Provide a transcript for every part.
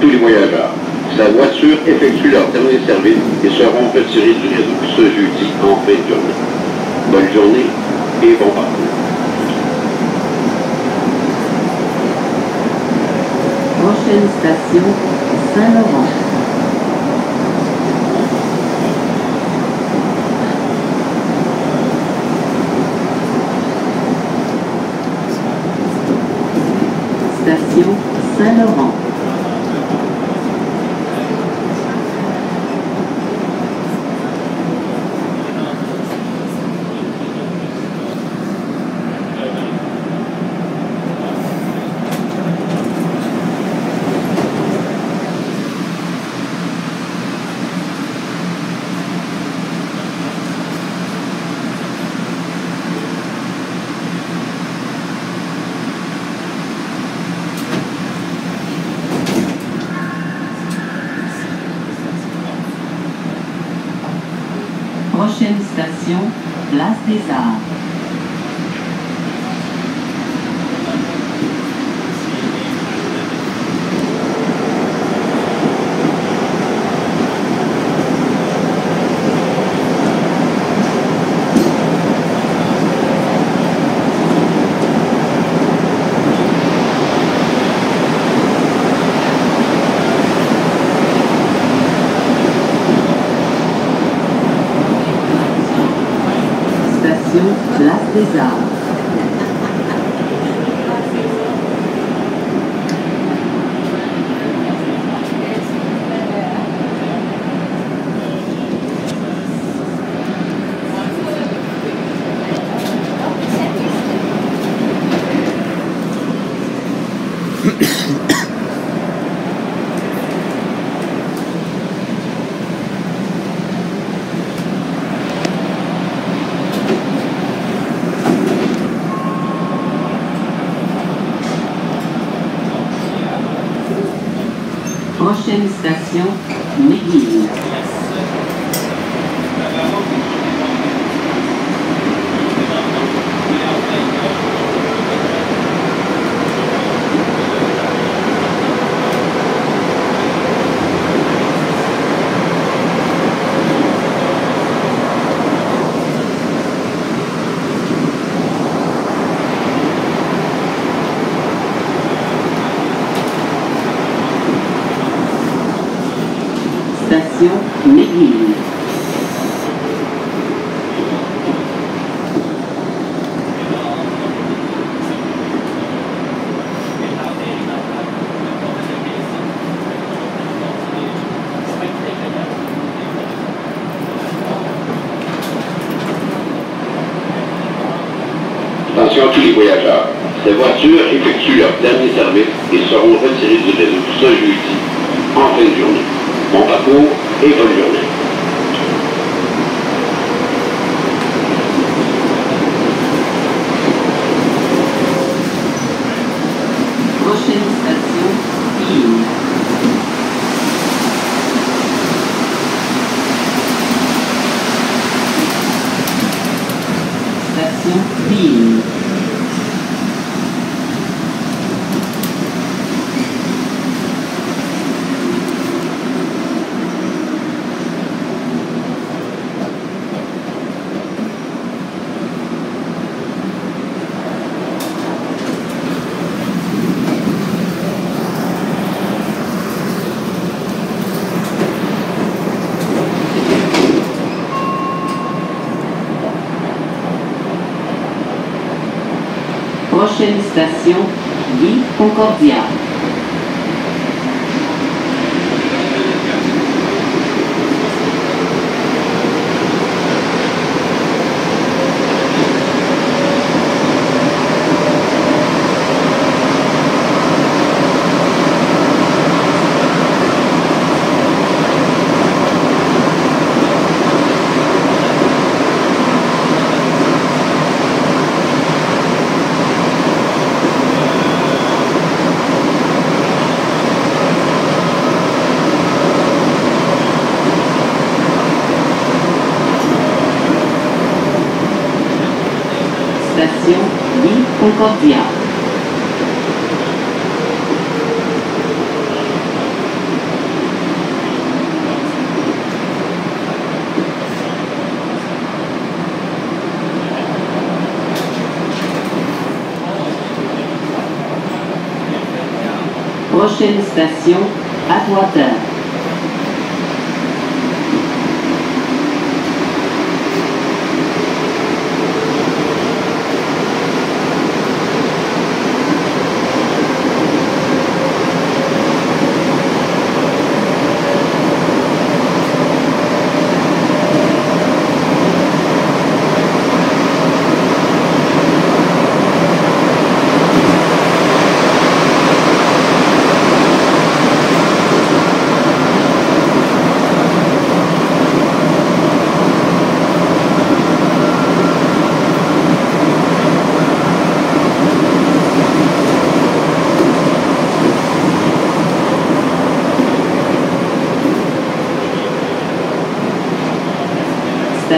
Tous les voyageurs. Sa voiture effectue leur dernier service et seront retirés du réseau ce jeudi en fin de journée. Bonne journée et bon parcours. Prochaine station, Saint-Laurent. Saint-Laurent. Place des Arts. Station Place des Arts. Prochaine station, Station McGill. Attention à tous les voyageurs. Ces voitures effectuent leur dernier service et seront retirées du réseau ce jeudi en fin de journée. Bon parcours et bonne journée. Prochaine station, Peel. Station Peel. Prochaine station, Ville Concordia. Prochaine station, Atwater.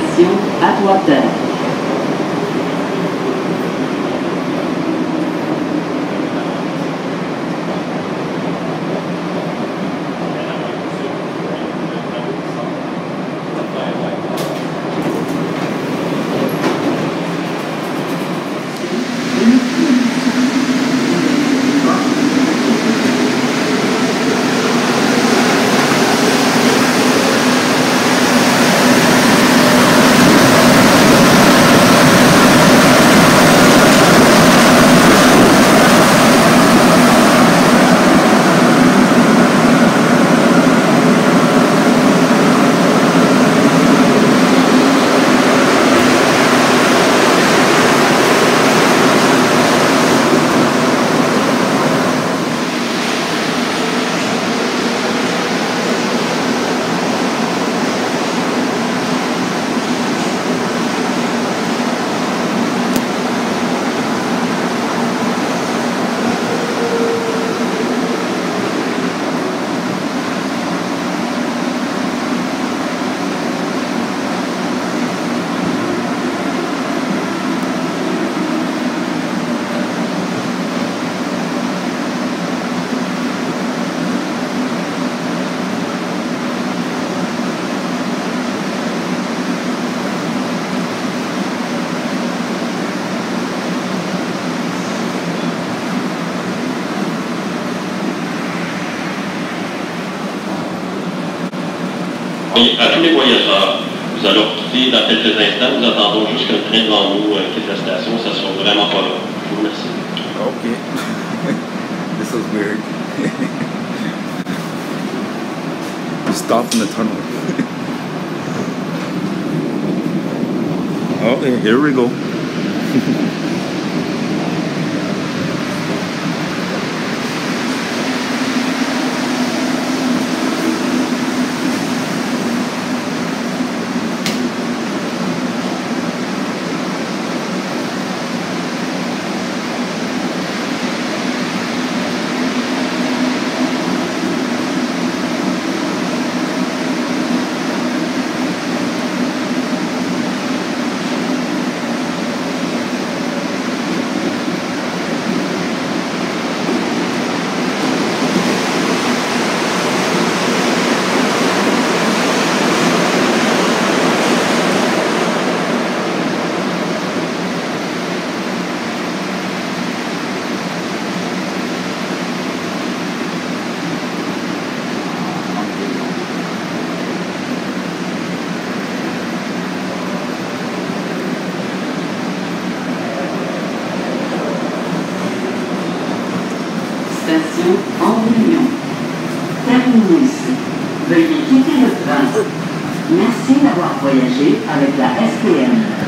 Station Atwater. Et à tous les voyageurs, allons quitter dans quelques instants. Nous attendons juste train devant nous euh, quitte la station. Ça sera vraiment pas long. Je vous remercie. Okay. this was weird. Stop in the tunnel. okay, here we go. En Réunion. Terminus. Veuillez quitter le train. Merci d'avoir voyagé avec la STM.